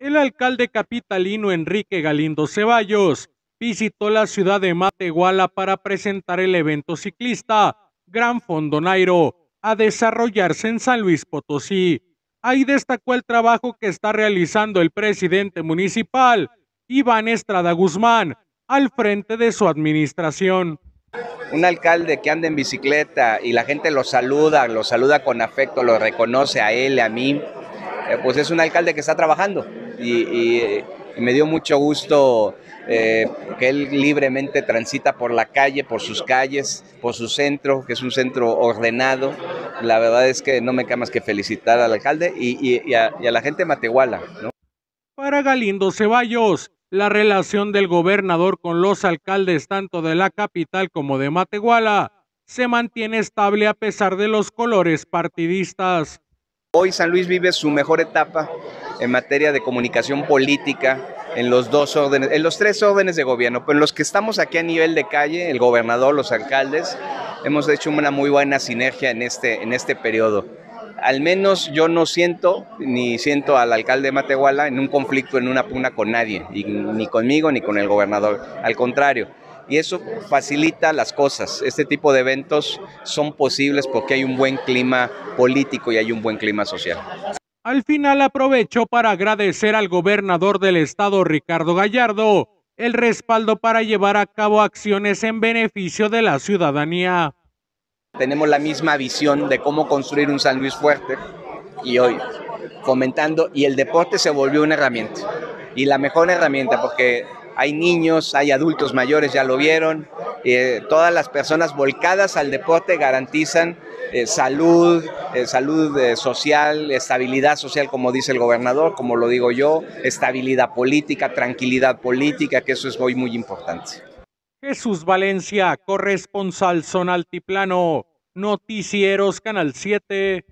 El alcalde capitalino Enrique Galindo Ceballos visitó la ciudad de Matehuala para presentar el evento ciclista Gran Fondo Nairo a desarrollarse en San Luis Potosí. Ahí destacó el trabajo que está realizando el presidente municipal, Iván Estrada Guzmán, al frente de su administración. Un alcalde que anda en bicicleta y la gente lo saluda, lo saluda con afecto, lo reconoce a él, a mí, eh, pues es un alcalde que está trabajando y, me dio mucho gusto eh, que él libremente transita por la calle, por sus calles, por su centro, que es un centro ordenado. La verdad es que no me queda más que felicitar al alcalde y, a, la gente de Matehuala. Para Galindo Ceballos, la relación del gobernador con los alcaldes tanto de la capital como de Matehuala se mantiene estable a pesar de los colores partidistas. Hoy San Luis vive su mejor etapa en materia de comunicación política en los dos órdenes, en los tres órdenes de gobierno, pero en los que estamos aquí a nivel de calle, el gobernador, los alcaldes, hemos hecho una muy buena sinergia en este, en este periodo. Al menos yo no siento, ni siento al alcalde de Matehuala en un conflicto, en una pugna con nadie, ni conmigo ni con el gobernador. Al contrario, y eso facilita las cosas. Este tipo de eventos son posibles porque hay un buen clima político y hay un buen clima social. Al final aprovecho para agradecer al gobernador del estado Ricardo Gallardo el respaldo para llevar a cabo acciones en beneficio de la ciudadanía. Tenemos la misma visión de cómo construir un San Luis fuerte y hoy fomentando y el deporte se volvió una herramienta y la mejor herramienta porque hay niños, hay adultos mayores, ya lo vieron, eh, todas las personas volcadas al deporte garantizan eh, salud, eh, salud social, estabilidad social, como dice el gobernador, como lo digo yo, estabilidad política, tranquilidad política, que eso es muy, muy importante. Jesús Valencia, corresponsal Son Altiplano, Noticieros Canal 7.